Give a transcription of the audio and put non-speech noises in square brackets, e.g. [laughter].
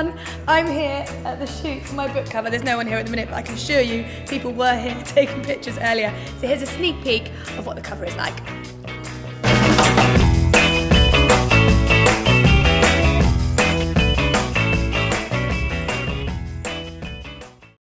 everyone. I'm here at the shoot for my book cover. There's no one here at the minute, but I can assure you people were here [laughs] taking pictures earlier. So here's a sneak peek of what the cover is like.